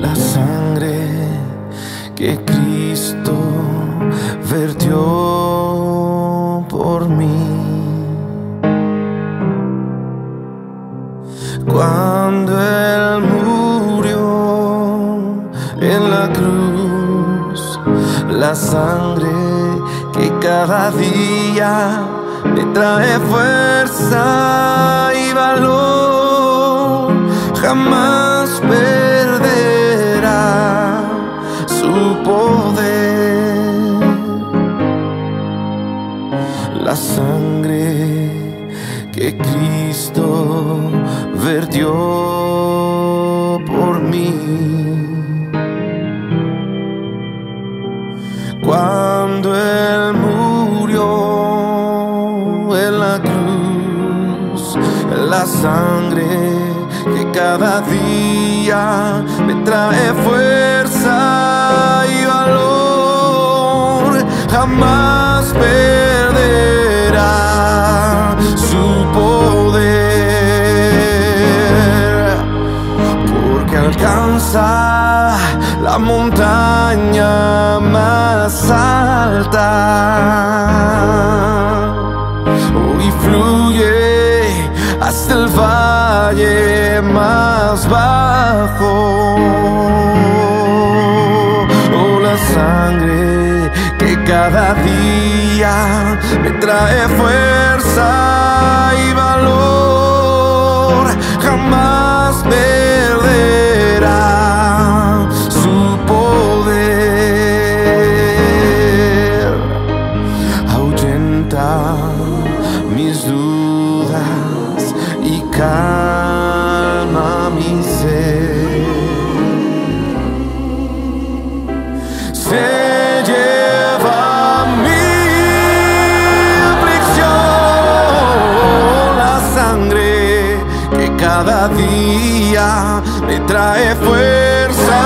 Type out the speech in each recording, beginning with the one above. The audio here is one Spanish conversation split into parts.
la sangre que Cristo vertió por mí. Cuando Él murió en la cruz, la sangre que cada día me trae fuerza y valor, jamás La sangre que Cristo vertió por mí. Cuando Él murió en la cruz, la sangre que cada día me trae fuerza y valor, jamás montaña más alta y fluye hasta el valle más bajo. Oh, la sangre que cada día me trae fuerza cada día me trae fuerza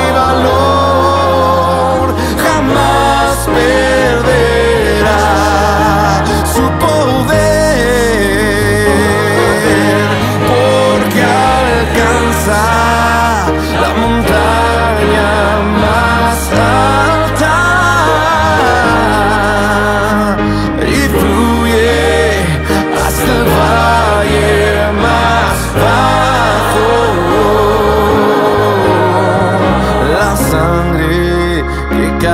y valor, jamás perderá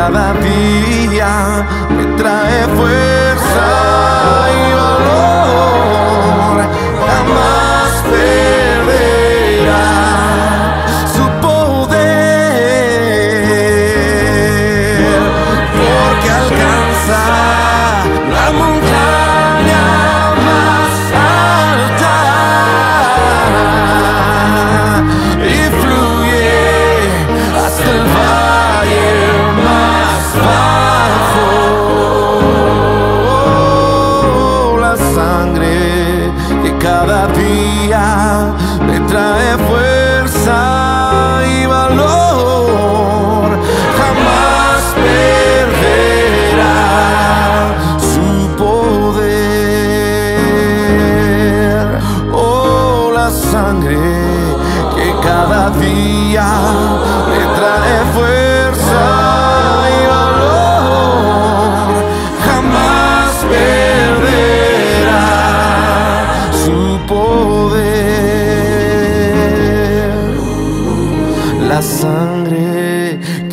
cada día me trae fuerza día me trae fuerza y valor, jamás perderá su poder. Oh, la sangre que cada día me trae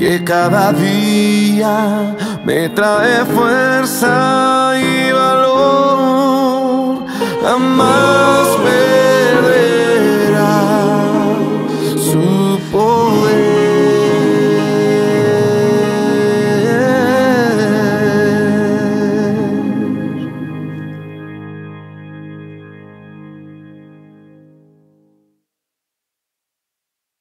que cada día me trae fuerza y valor,